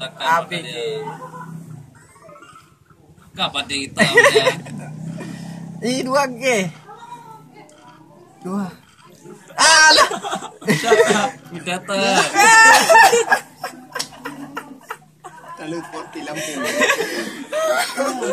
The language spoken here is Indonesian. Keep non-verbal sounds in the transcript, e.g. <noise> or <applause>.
Api ki. Kapan dia hitam ya? <laughs> I dua g. Dua. Alah. Kita ter. Kalau porti lampu. <laughs>